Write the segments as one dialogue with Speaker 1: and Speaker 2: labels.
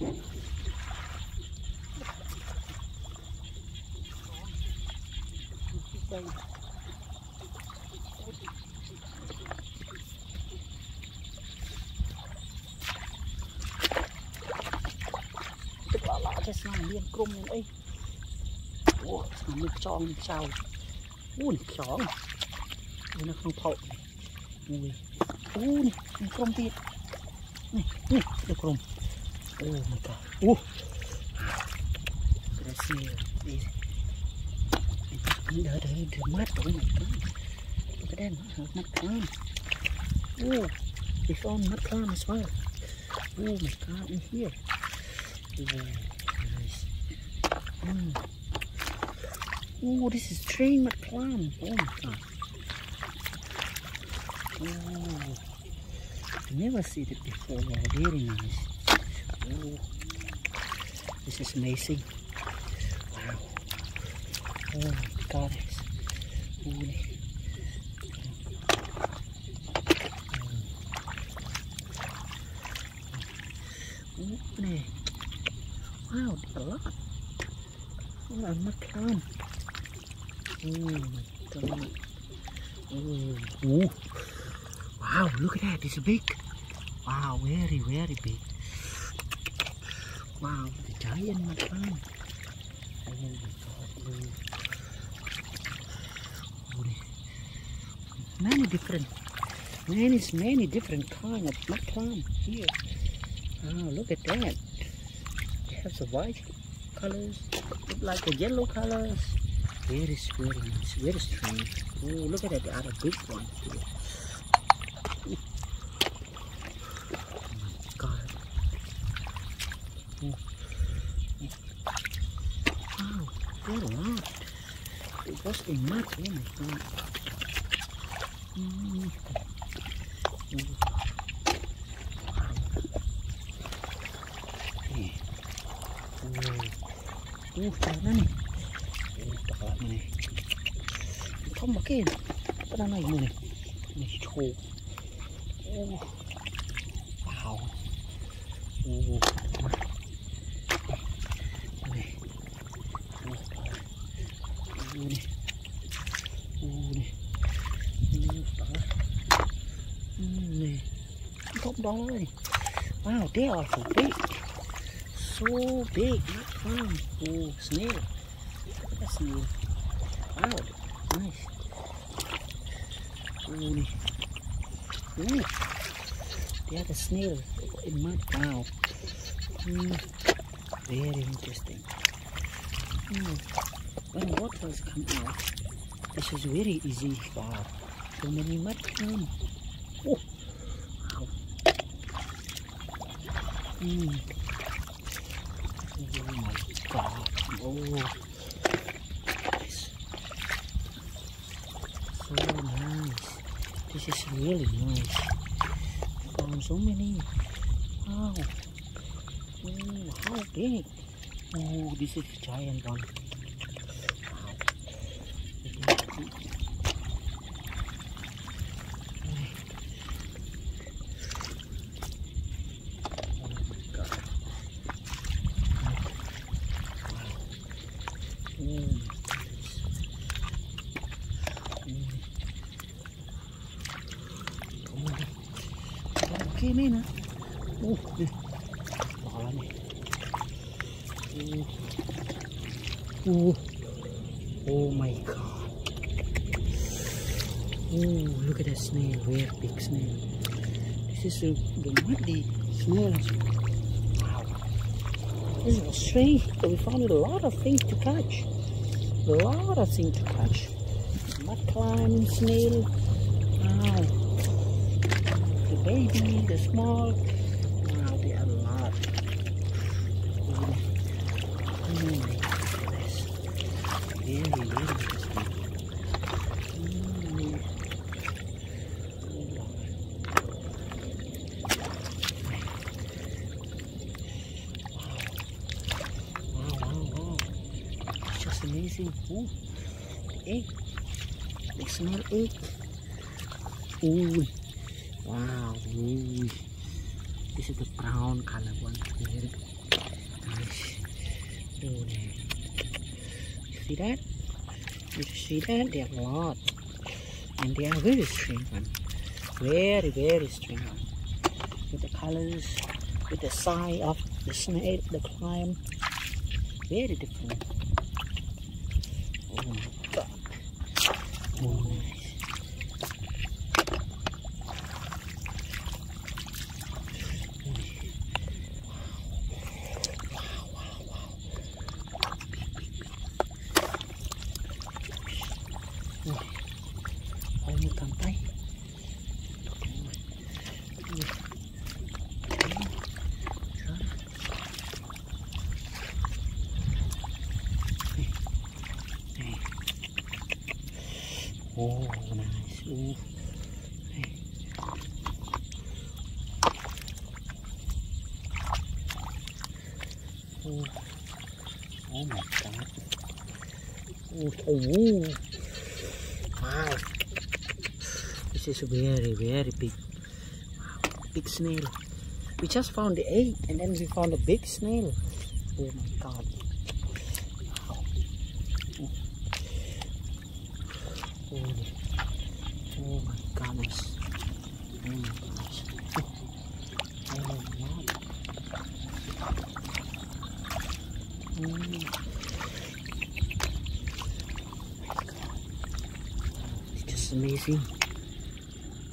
Speaker 1: đây tức là lạ cho sang liên cung lên ấy. Ủa, nó cho chào. Ui, chó ui, nó không thậu ui ui công tiện này này, được rồi. Oh my god. Oh. Can I see it? It's, it's, it's, mud. Oh my god. Look at that. Mud clam. Oh, we found mud clam as well. Oh my god, in here. Yeah, nice. Mm. Oh, this is train mud clam. Oh my god. Oh, I never seen it before. Very nice oh this is amazing. Wow. Oh my god Holy. Wow a lot. What a oh my god. Oh Ooh. wow look at that. It's big. Wow very very big wow giant clam oh my god. Holy. many different many many different kind of mud here Oh, look at that. They have the white colors, look like the yellow colors. Very, very nice, very strange. Oh, look at that, the other big one here. Uau, pera lá. Eu posso queimar aqui, mas não. Hum. Puhtaanan. Puhtakaa menee. Homma kiinni. Pidä näin menee. Niin huu. Uh. Wow. Uh. Không đó. Wow, they are so big. So big, not fun. Oh, snail. At snail. Wow, nice. Nih. Ooh. They are the snail in mud. Wow. Hmm. Very interesting. Hmm. When waters come out, this is very easy. Wow. So many mud come. Oh. Mm. Oh my god. Oh. So nice. This is really nice. Found so many. Wow. Oh, how big. Oh, this is giant one. Oh. My god. Oh, look at that snail. Very big snail. This is the, the muddy snails. Wow. This is strange, but we found a lot of things to catch. A lot of things to catch. Mud clam, snail. Wow. Baby, the small. Wow, there are lot. Oh, oh my goodness. Very, very interesting. Oh, Wow, wow, wow. It's just amazing. Oh, egg. They smell egg. Ooh. Wow. This is the brown color one. Very nice. See that? You see that? There are a lot. And they are very strange one. Very, very strange one. With the colors, with the size of the snake, the climb. Very different. Oh my god. Oh, nice. Ôi như cầm tay Oh, nice. Ooh. Oh. oh my god. Oh, oh. Wow. This is very, very big. Big snail. We just found the egg and then we found a big snail. Oh my god. Wow. Oh, oh my goodness. Oh my gosh. Oh my god. Mm. It's just amazing.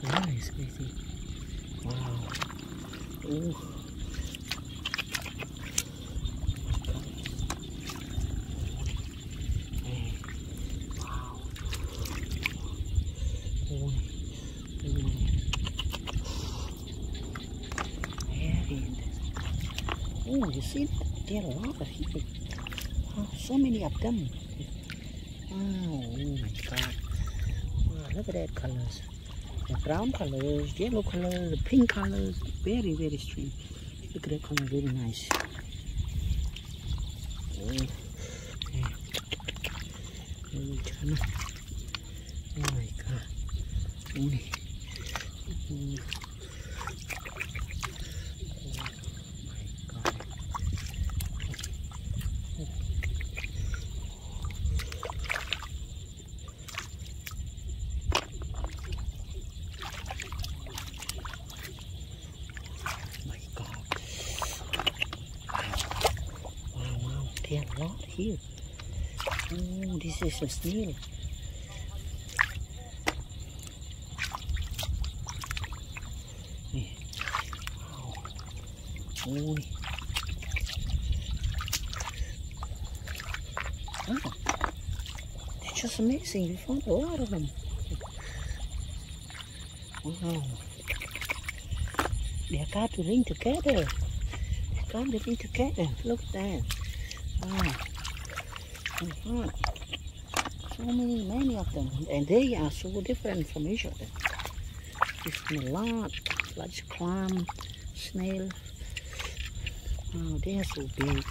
Speaker 1: Really is amazing. Wow. Ooh. Oh. Oh. Oh, you see, there are a lot of people. Oh, so many of them. Wow, oh my god. Wow, look at that colors. The brown colors, yellow colors, the pink colors. Very, very strange. Look at that color, very nice. Oh. Oh my god. Oh, oh. Oh my god. my god. Wow, there are a lot here. Oh, this is a snail. Wow. Oh. Ah. Wow. They're just amazing. We found a lot of them. Wow. They're gathering together. They're gathering together. Look at that. Wow. Oh, wow. So many, many of them. And they are so different from each other. There's a lot. Like clam, snail. Wow, they are so big.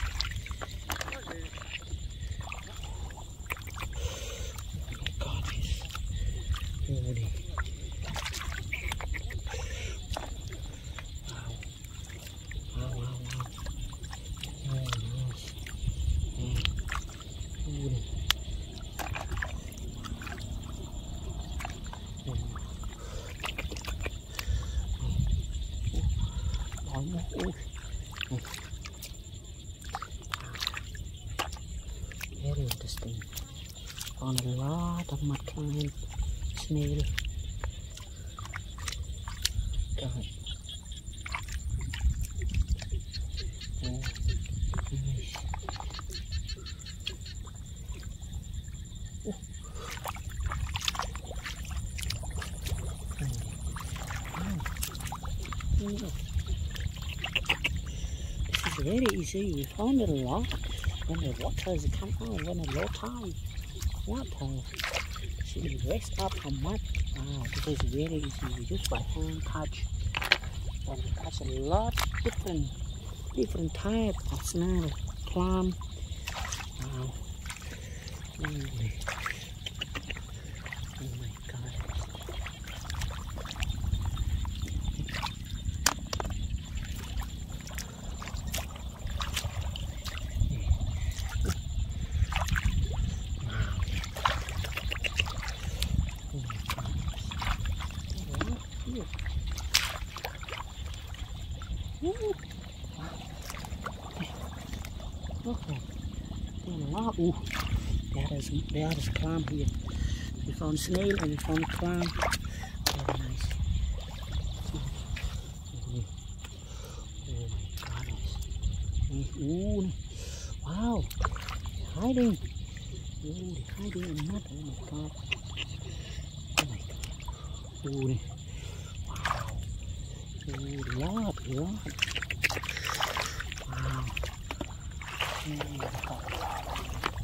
Speaker 1: Oh my god, it's holy. Wow. Wow, wow, wow. Oh, nice. Yeah. Holy. Almost. Oh. Very interesting. Found a lot of mud climb, snail. God. Oh, nice. Oh. Wow. Oh. Very easy. Found it a lot when the water is come out, when the low tide water. Uh, she rest up on mud. Wow, this is very easy. We just by hand touch. And catch a lot different different type of snail, clam. Wow. Holy. Ooh! Woo. Okay. Doing a lot. Ooh. That is that is clam here. We found snail and we found clam. Very nice. Oh my goodness. Ooh. Wow. They're hiding. Ooh, they're hiding in mud. Oh my god. Oh my god. Ooh. A lot, a lot. Wow. Beautiful.